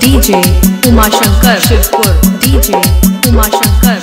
DJ Umashankar. Shivpur. DJ Umashankar.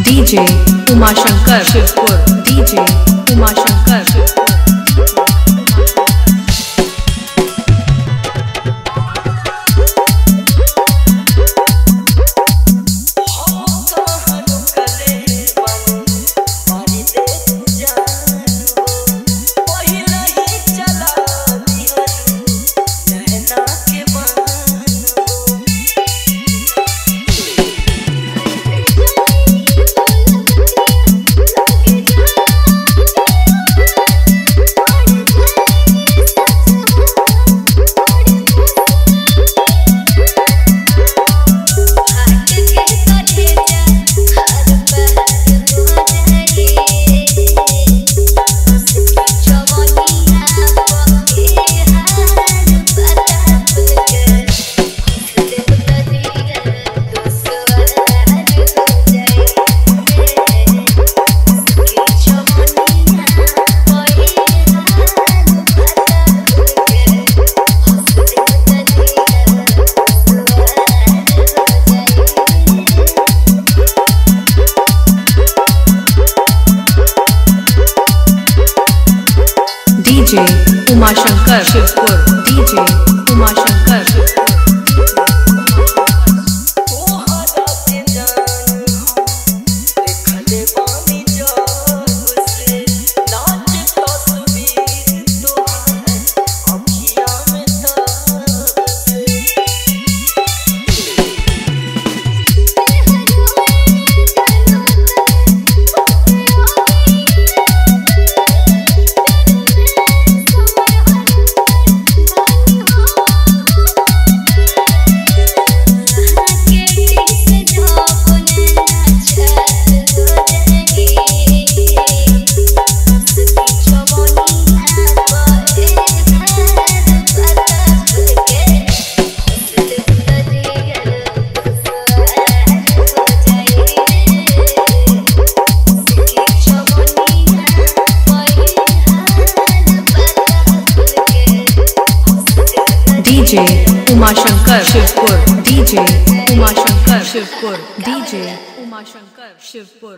DJ Umashankar. Shivpur. DJ Umashankar. DJ Uma Shankar. Shivpur DJ Umashankar Shivpur DJ Umashankar Shivpur DJ Umashankar Shivpur